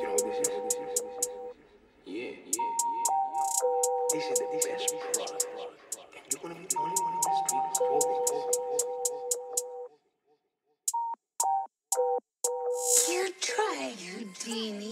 You know what this is? Yeah, yeah, yeah. This is the best product. And you're gonna be the only one in the street proving this. You try, Houdini.